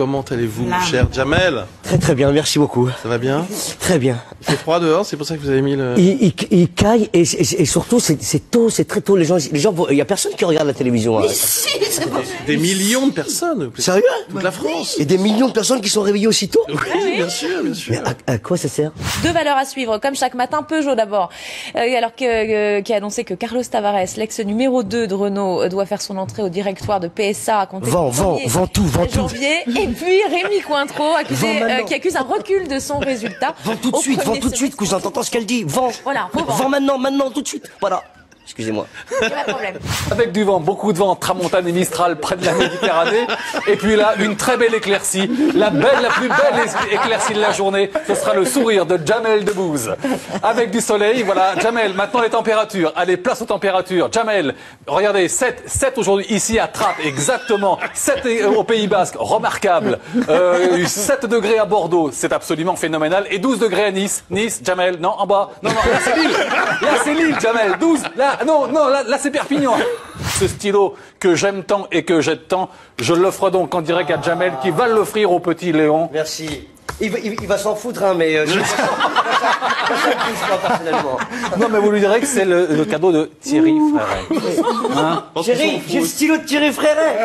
Comment allez-vous, cher Jamel Très très bien, merci beaucoup. Ça va bien Très bien. Il fait froid dehors, c'est pour ça que vous avez mis le... Il, il, il caille et, et- et surtout c'est tôt, c'est très tôt. Les gens, les gens, il y a personne qui regarde la télévision. hein. Si, c'est bon. Des millions de personnes. Sérieux? Toute la France. Et des millions de personnes qui sont réveillées aussitôt? Oui, bien sûr, bien sûr. Mais à, à quoi ça sert? Deux valeurs à suivre, comme chaque matin, Peugeot d'abord, Euh, alors que, euh, qui a annoncé que Carlos Tavares, l'ex numéro 2 de Renault, euh, doit faire son entrée au directoire de PSA à compter vends, 1er vends tout, vends tout. janvier. Et puis Rémi Cointreau, accusé, euh, qui accuse un recul de son résultat. Vends tout de suite, vends tout de suite, cousin. T'entends ce qu'elle dit Vends. Voilà. Vends maintenant, maintenant, tout de suite. Voilà. Excusez-moi. Y a pas de problème. Avec du vent, beaucoup de vent, tramontane et mistral près de la Méditerranée. Et puis là, une très belle éclaircie. La belle, la plus belle éclaircie de la journée, ce sera le sourire de Jamel Debbouze. Avec du soleil, voilà. Jamel, maintenant les températures. Allez, place aux températures. Jamel, regardez, 7, 7 aujourd'hui ici à Trappes, exactement. 7 au Pays Basque, remarquable. Euh, 7 degrés à Bordeaux, c'est absolument phénoménal. Et 12 degrés à Nice. Nice, Jamel, non, en bas. Non, non, là c'est Lille. Là c'est Lille, Jamel. 12, là, non, non, là, là c'est Perpignan. Ce stylo que j'aime tant et que jette tant, je l'offre donc en direct à Jamel qui va l'offrir au petit Léon. Merci. Il va, il, il va s'en foutre, hein, mais. euh, je... personnellement. Non, mais vous lui direz que c'est le, le cadeau de Thierry Fréret. Chérie, j'ai le stylo de Thierry Fréret.